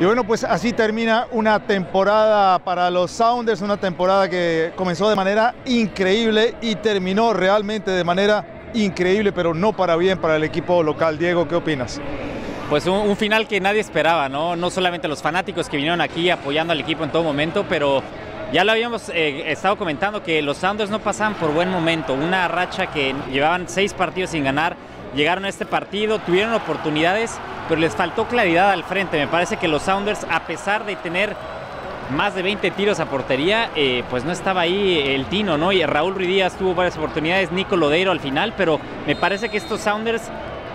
Y bueno, pues así termina una temporada para los Sounders, una temporada que comenzó de manera increíble y terminó realmente de manera increíble, pero no para bien para el equipo local. Diego, ¿qué opinas? Pues un, final que nadie esperaba, ¿no? No solamente los fanáticos que vinieron aquí apoyando al equipo en todo momento, pero ya lo habíamos eh, estado comentando que los Sounders no pasaban por buen momento. Una racha que llevaban seis partidos sin ganar. Llegaron a este partido, tuvieron oportunidades, pero les faltó claridad al frente. Me parece que los Sounders, a pesar de tener más de 20 tiros a portería, eh, pues no estaba ahí el Tino, ¿no? Y Raúl Ruidías tuvo varias oportunidades, Nico Lodeiro al final, pero me parece que estos Sounders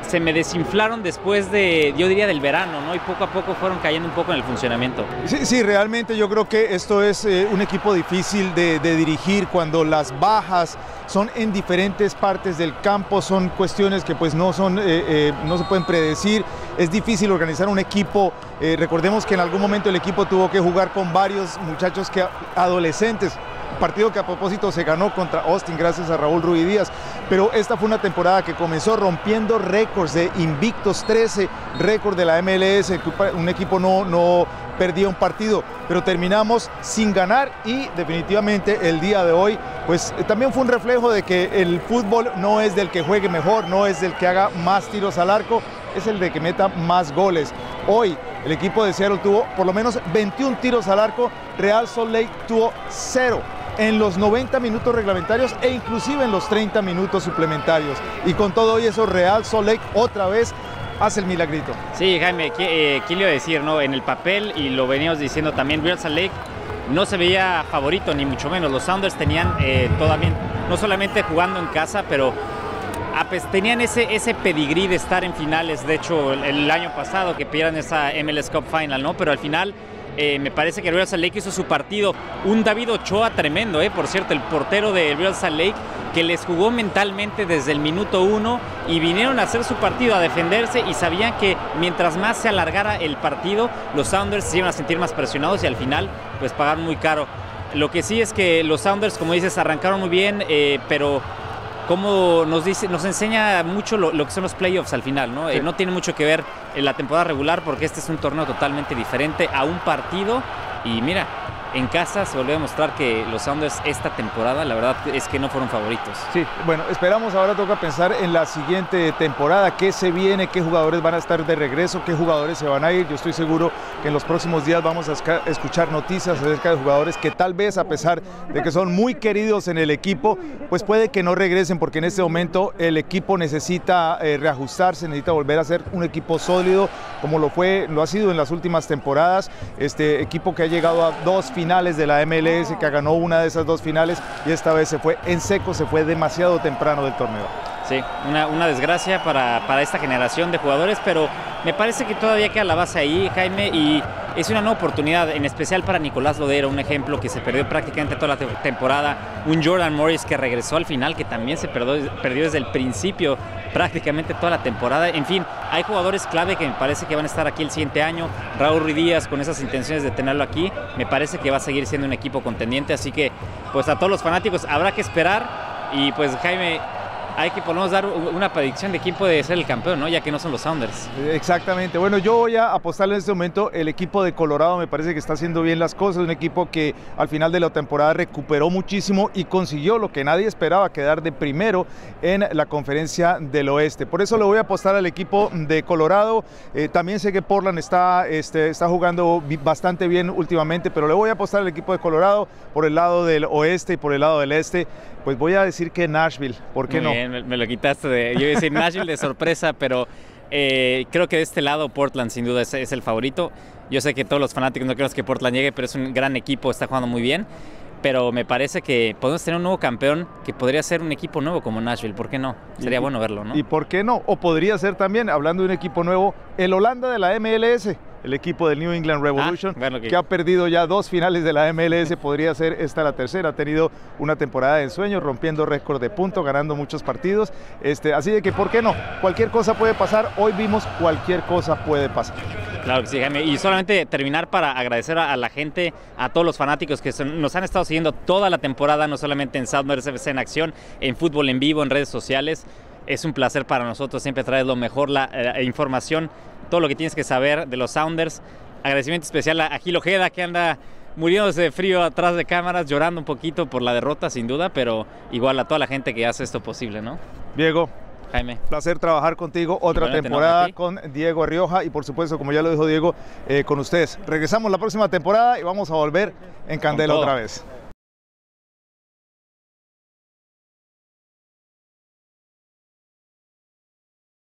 se me desinflaron después de, yo diría, del verano, ¿no? Y poco a poco fueron cayendo un poco en el funcionamiento. Sí, sí realmente yo creo que esto es eh, un equipo difícil de, dirigir cuando las bajas son en diferentes partes del campo, son cuestiones que pues no son, eh, eh, no se pueden predecir. Es difícil organizar un equipo. Recordemos que en algún momento el equipo tuvo que jugar con varios muchachos que adolescentes partido que a propósito se ganó contra Austin gracias a Raúl Ruiz Díaz. Pero esta fue una temporada que comenzó rompiendo récords de Invictos 13, récord de la MLS, un equipo no, no perdía un partido, pero terminamos sin ganar y definitivamente el día de hoy, pues también fue un reflejo de que el fútbol no es del que juegue mejor, no es del que haga más tiros al arco, es el de que meta más goles. Hoy el equipo de Seattle tuvo por lo menos 21 tiros al arco, Real Salt Lake tuvo cero en los 90 minutos reglamentarios e inclusive en los 30 minutos suplementarios. Y con todo eso, Real Lake otra vez hace el milagrito. Sí, Jaime, ¿qué, eh, ¿qué le iba a decir? No? En el papel, y lo veníamos diciendo también, Real Lake no se veía favorito, ni mucho menos. Los Sounders tenían eh, todavía, no solamente jugando en casa, pero tenían ese, ese pedigrí de estar en finales. De hecho, el, el año pasado que pierdan esa MLS Cup Final, ¿no? Pero al final eh, me parece que Real Salt Lake hizo su partido. Un David Ochoa tremendo, eh, por cierto, el portero de Real Salt Lake, que les jugó mentalmente desde el minuto uno y vinieron a hacer su partido, a defenderse y sabían que mientras más se alargara el partido, los Sounders se iban a sentir más presionados y al final, pues pagar muy caro. Lo que sí es que los Sounders, como dices, arrancaron muy bien, eh, pero como nos dice, nos enseña mucho lo, lo, que son los playoffs al final, ¿no? Sí. Eh, no tiene mucho que ver en la temporada regular porque este es un torneo totalmente diferente a un partido y mira, en casa se volvió a demostrar que los Sounders esta temporada, la verdad es que no fueron favoritos. Sí, bueno, esperamos ahora toca pensar en la siguiente temporada, qué se viene, qué jugadores van a estar de regreso, qué jugadores se van a ir. Yo estoy seguro que en los próximos días vamos a escuchar noticias acerca de jugadores que tal vez a pesar de que son muy queridos en el equipo, pues puede que no regresen porque en este momento el equipo necesita eh, reajustarse, necesita volver a ser un equipo sólido como lo fue, lo ha sido en las últimas temporadas, este equipo que ha llegado a dos finales de la MLS, que ganó una de esas dos finales y esta vez se fue en seco, se fue demasiado temprano del torneo. Sí, una, una desgracia para, para, esta generación de jugadores, pero me parece que todavía queda la base ahí, Jaime, y es una nueva oportunidad, en especial para Nicolás Lodero, un ejemplo que se perdió prácticamente toda la te temporada, un Jordan Morris que regresó al final, que también se perdió, perdió desde el principio prácticamente toda la temporada. En fin, hay jugadores clave que me parece que van a estar aquí el siguiente año. Raúl Ruidías con esas intenciones de tenerlo aquí, me parece que va a seguir siendo un equipo contendiente, así que pues a todos los fanáticos habrá que esperar y pues Jaime hay que por lo menos dar una predicción de quién puede ser el campeón, ¿no? Ya que no son los Sounders. Exactamente. Bueno, yo voy a apostarle en este momento el equipo de Colorado me parece que está haciendo bien las cosas, un equipo que al final de la temporada recuperó muchísimo y consiguió lo que nadie esperaba, quedar de primero en la conferencia del oeste. Por eso le voy a apostar al equipo de Colorado. Eh, también sé que Portland está, este, está jugando bastante bien últimamente, pero le voy a apostar al equipo de Colorado por el lado del oeste y por el lado del este. Pues voy a decir que Nashville, ¿por qué Muy no? Bien, me, me, lo quitaste de. Yo iba a decir Nashville de sorpresa, pero eh, creo que de este lado Portland sin duda es, es, el favorito. Yo sé que todos los fanáticos no queremos que Portland llegue, pero es un gran equipo, está jugando muy bien. Pero me parece que podemos tener un nuevo campeón que podría ser un equipo nuevo como Nashville. ¿Por qué no? Sería y, bueno verlo, ¿no? ¿Y por qué no? O podría ser también, hablando de un equipo nuevo, el Holanda de la MLS el equipo del New England Revolution, ah, bueno, que... que... ha perdido ya dos finales de la MLS, podría ser esta la tercera. Ha tenido una temporada de ensueño, rompiendo récord de puntos, ganando muchos partidos. Este, así de que, ¿por qué no? Cualquier cosa puede pasar. Hoy vimos cualquier cosa puede pasar. Claro que sí, Jaime. Y solamente terminar para agradecer a, a la gente, a todos los fanáticos que son, nos han estado siguiendo toda la temporada, no solamente en Southwest FC en acción, en fútbol en vivo, en redes sociales. Es un placer para nosotros siempre traer lo mejor, la, la información todo lo que tienes que saber de los Sounders. agradecimiento especial a Gil Ojeda que anda muriéndose de frío atrás de cámaras, llorando un poquito por la derrota sin duda, pero igual a toda la gente que hace esto posible, ¿no? Diego, Jaime. Placer trabajar contigo. Otra temporada con Diego Rioja y por supuesto, como ya lo dijo Diego, eh, con ustedes. Regresamos la próxima temporada y vamos a volver en Candela otra vez.